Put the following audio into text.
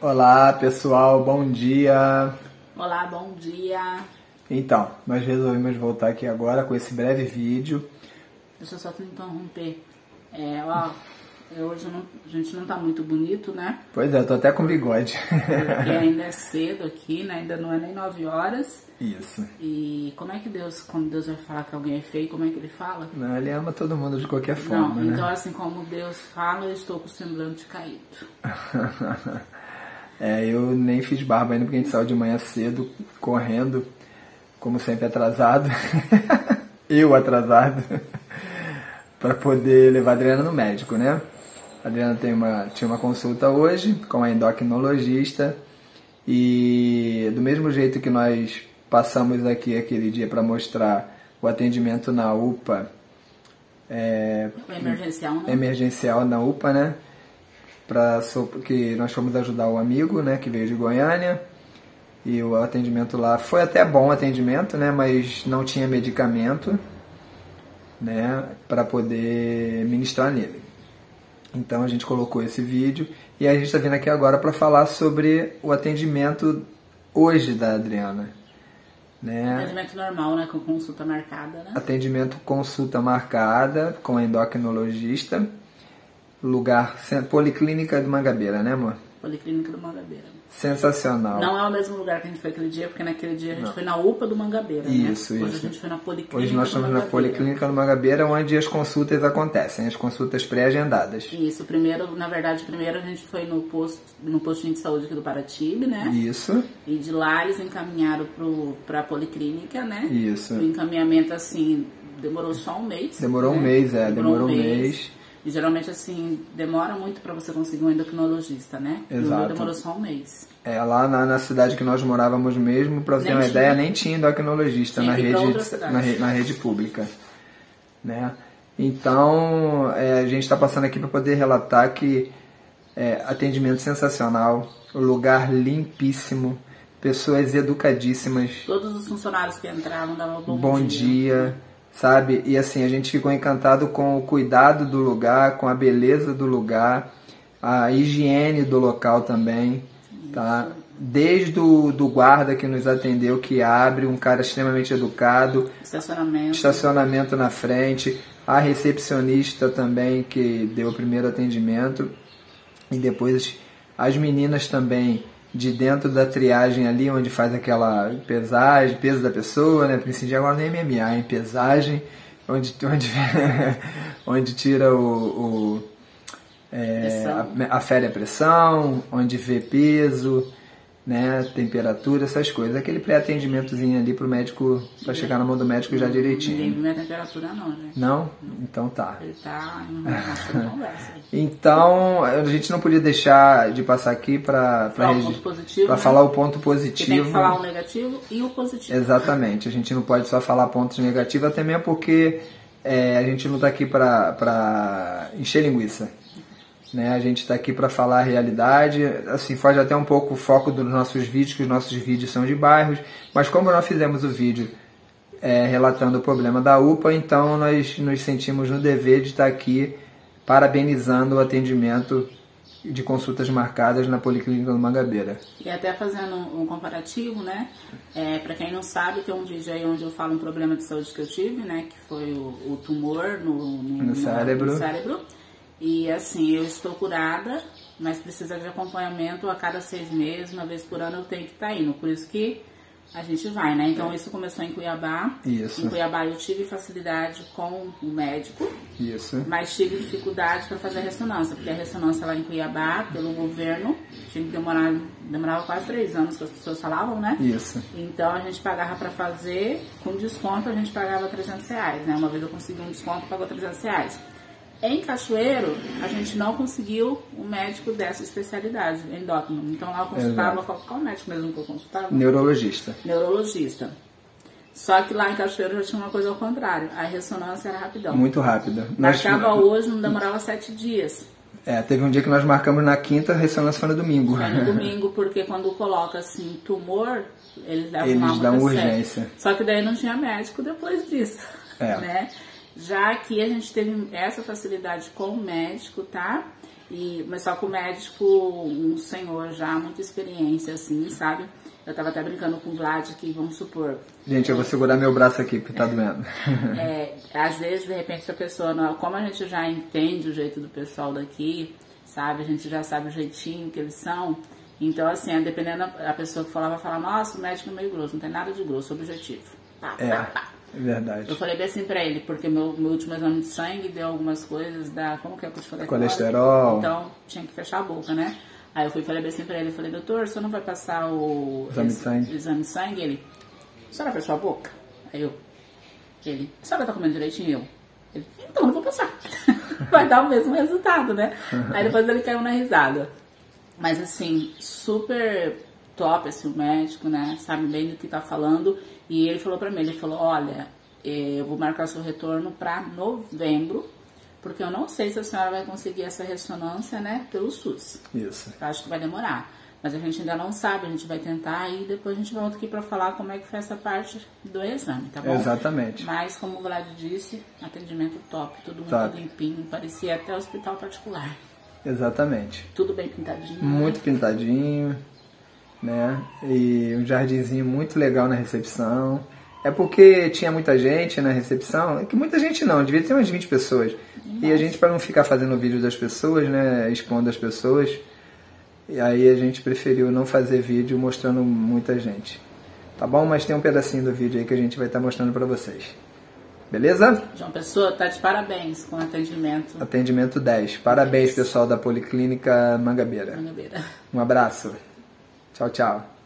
Olá pessoal, bom dia. Olá, bom dia. Então, nós resolvemos voltar aqui agora com esse breve vídeo. Deixa eu só te interromper. É, ó, hoje não, a gente não tá muito bonito, né? Pois é, eu tô até com bigode. Porque ainda é cedo aqui, né? Ainda não é nem 9 horas. Isso. E como é que Deus, quando Deus vai falar que alguém é feio, como é que ele fala? Não, ele ama todo mundo de qualquer forma, não, né? então assim como Deus fala, eu estou com o semblante caído. é, eu nem fiz barba ainda porque a gente saiu de manhã cedo, correndo, como sempre atrasado. eu atrasado. para poder levar a Adriana no médico, né? A Adriana tem uma, tinha uma consulta hoje com a endocrinologista e do mesmo jeito que nós passamos aqui aquele dia para mostrar o atendimento na UPA, é, emergencial, né? emergencial na UPA, né? Pra, que nós fomos ajudar o amigo, né, que veio de Goiânia. E o atendimento lá foi até bom atendimento, né, mas não tinha medicamento, né, para poder ministrar nele. Então a gente colocou esse vídeo e a gente está vindo aqui agora para falar sobre o atendimento hoje da Adriana. Né? Atendimento normal, né? Com consulta marcada, né? Atendimento consulta marcada com endocrinologista. Lugar, Policlínica de Mangabeira, né, amor? Policlínica do Mangabeira. Sensacional. Não é o mesmo lugar que a gente foi aquele dia, porque naquele dia a gente Não. foi na UPA do Mangabeira. Isso, né? Hoje a gente foi na Policlínica. Hoje nós estamos na Policlínica do Mangabeira, onde as consultas acontecem, as consultas pré-agendadas. Isso, primeiro, na verdade, primeiro a gente foi no posto, no postinho de saúde aqui do Paratibe, né? Isso. E de lá eles encaminharam para a Policlínica, né? Isso. O encaminhamento, assim, demorou só um mês. Demorou né? um mês, é, demorou, demorou um mês. mês. E geralmente, assim, demora muito para você conseguir um endocrinologista, né? Exato. demorou só um mês. É, lá na, na, cidade que nós morávamos mesmo, para você ter uma tinha. ideia, nem tinha endocrinologista na rede, na, re, na rede pública. Né? Então, é, a gente está passando aqui para poder relatar que é, atendimento sensacional, lugar limpíssimo, pessoas educadíssimas. Todos os funcionários que entravam davam bom, bom dia. dia sabe? E assim, a gente ficou encantado com o cuidado do lugar, com a beleza do lugar, a higiene do local também, tá? Desde o do guarda que nos atendeu, que abre, um cara extremamente educado. Estacionamento. Estacionamento na frente. A recepcionista também, que deu o primeiro atendimento. E depois as meninas também de dentro da triagem ali, onde faz aquela pesagem, peso da pessoa, né? Princípio agora nem MMA, em pesagem, onde, onde, onde tira o, o é, a, afere a pressão, onde vê peso, né, temperatura, essas coisas. Aquele pré-atendimentozinho ali pro médico, para chegar na mão do médico já direitinho. Ninguém viu temperatura não, né? Não? Então tá. Ele tá em. Então, a gente não podia deixar de passar aqui para falar, regi... o né? falar o ponto positivo. tem que falar o negativo e o positivo. Exatamente. A gente não pode só falar pontos negativos, até mesmo porque é, a gente não está aqui para encher linguiça. Né? A gente está aqui para falar a realidade, assim, foge até um pouco o foco dos nossos vídeos, que os nossos vídeos são de bairros, mas como nós fizemos o vídeo é, relatando o problema da UPA, então nós nos sentimos no dever de estar aqui parabenizando o atendimento de consultas marcadas na Policlínica do Mangabeira. E até fazendo um comparativo, né? É, para quem não sabe, tem um vídeo aí onde eu falo um problema de saúde que eu tive, né? Que foi o, o tumor no, no, no, cérebro. no cérebro. E assim, eu estou curada, mas precisa de acompanhamento a cada seis meses, uma vez por ano eu tenho que estar tá indo. Por isso que a gente vai, né? Então isso começou em Cuiabá. Isso. Em Cuiabá eu tive facilidade com o médico. Isso. Mas tive dificuldade para fazer a ressonância, porque a ressonância lá em Cuiabá, pelo governo, tinha que demorar, demorava quase três anos que as pessoas falavam, né? Isso. Então a gente pagava para fazer, com desconto a gente pagava 300 reais, né? Uma vez eu consegui um desconto, pagou 300 reais. Em Cachoeiro, a gente não conseguiu um médico dessa especialidade, endócrino. Então lá eu consultava, qual, qual médico mesmo que eu consultava? Neurologista. Neurologista. Só que lá em Cachoeiro já tinha uma coisa ao contrário. A ressonância era rapidão. Muito rápida. Marcava nós... hoje, não demorava sete dias. É, teve um dia que nós marcamos na quinta, a ressonância foi no domingo. Foi no domingo, porque quando coloca assim tumor, eles levam eles uma dão urgência. Só que daí não tinha médico depois disso. É. Né? Já que a gente teve essa facilidade com o médico, tá? E, mas só que o médico, um senhor já, muita experiência, assim, sabe? Eu tava até brincando com o Vlad que, vamos supor. Gente, eu vou segurar meu braço aqui porque tá doendo. É, às vezes, de repente, a pessoa, não, como a gente já entende o jeito do pessoal daqui, sabe? A gente já sabe o jeitinho que eles são. Então, assim, dependendo a pessoa que falava, falar, nossa, o médico é meio grosso, não tem nada de grosso, objetivo. Pá, É, pá, pá. É verdade. Eu falei bem assim pra ele, porque meu, meu último exame de sangue deu algumas coisas da. Como que é que eu te falei? Colesterol. Então tinha que fechar a boca, né? Aí eu fui falei bem assim pra ele, eu falei, doutor, você não vai passar o Exame de sangue. o exame de sangue? Ele, a senhora fechou a boca? Aí eu, ele, a senhora tá comendo direitinho? Eu, ele, então não vou passar. vai dar o mesmo resultado, né? Aí depois ele caiu na risada. Mas assim, super top esse o médico, né? Sabe bem do que tá falando. E ele falou pra mim, ele falou, olha, eh, eu vou marcar seu retorno pra novembro, porque eu não sei se a senhora vai conseguir essa ressonância, né, pelo SUS. Isso. Eu acho que vai demorar. Mas a gente ainda não sabe, a gente vai tentar e depois a gente volta aqui pra falar como é que foi essa parte do exame, tá bom? Exatamente. Mas, como o Vlad disse, atendimento top, tudo muito Top. limpinho, parecia até hospital particular. Exatamente. Tudo bem pintadinho. Muito pintadinho, né? E um jardinzinho muito legal na recepção. É porque tinha muita gente na recepção, é que muita gente não, devia ter umas 20 pessoas. E a gente, para não ficar fazendo vídeo das pessoas, né, expondo as pessoas, e aí a gente preferiu não fazer vídeo mostrando muita gente. Tá bom? Mas tem um pedacinho do vídeo aí que a gente vai estar mostrando para vocês. Beleza? João Pessoa, tá de parabéns com o atendimento. Atendimento 10. Parabéns, pessoal da Policlínica Mangabeira. Mangabeira. Um abraço. Tchau, tchau.